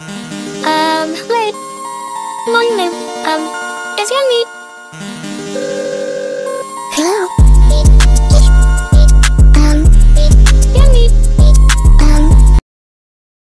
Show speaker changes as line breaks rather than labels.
Um, wait. Morning, ma'am. Um, is your meat